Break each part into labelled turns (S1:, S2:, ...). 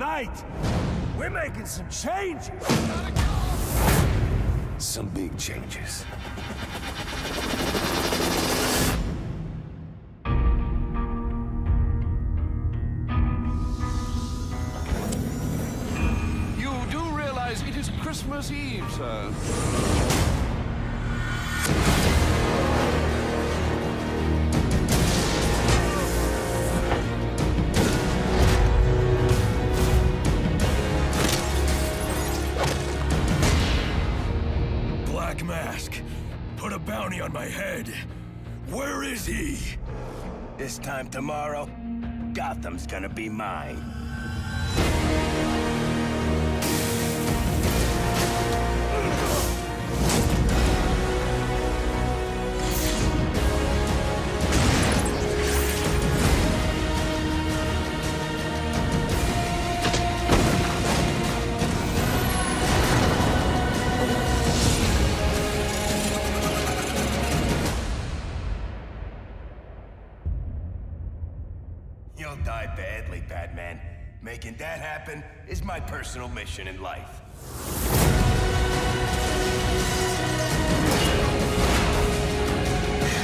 S1: right! We're making some changes!
S2: Some big changes.
S3: You do realize it is Christmas Eve, sir.
S1: Black Mask, put a bounty on my head. Where is he?
S2: This time tomorrow, Gotham's gonna be mine. You'll die badly, Batman. Making that happen is my personal mission in life.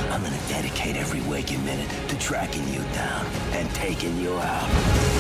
S2: I'm gonna dedicate every waking minute to tracking you down and taking you out.